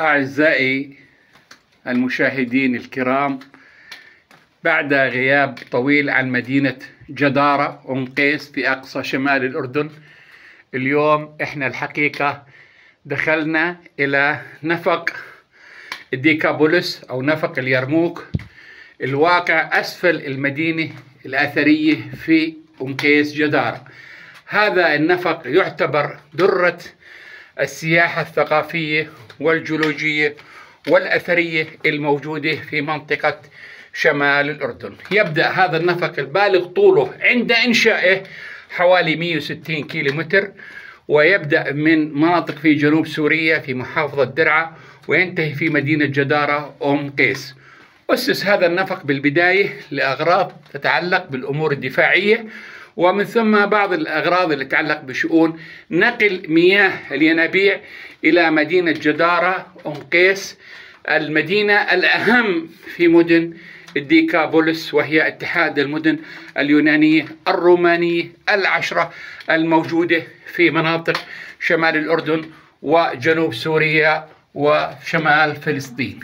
أعزائي المشاهدين الكرام بعد غياب طويل عن مدينة جدارة أم قيس في أقصى شمال الأردن اليوم إحنا الحقيقة دخلنا إلى نفق الديكابولس أو نفق اليرموك الواقع أسفل المدينة الأثرية في أم قيس جدارة. هذا النفق يعتبر درة السياحة الثقافية والجيولوجية والأثرية الموجودة في منطقة شمال الأردن. يبدأ هذا النفق البالغ طوله عند إنشائه حوالي 160 كيلو متر ويبدأ من مناطق في جنوب سوريا في محافظة درعا وينتهي في مدينة جدارة أم قيس. أسس هذا النفق بالبداية لأغراض تتعلق بالأمور الدفاعية ومن ثم بعض الأغراض اللي تتعلق بشؤون نقل مياه الينابيع إلى مدينة جدارة أم قيس المدينة الأهم في مدن الديكابولس وهي اتحاد المدن اليونانية الرومانية العشرة الموجودة في مناطق شمال الأردن وجنوب سوريا وشمال فلسطين.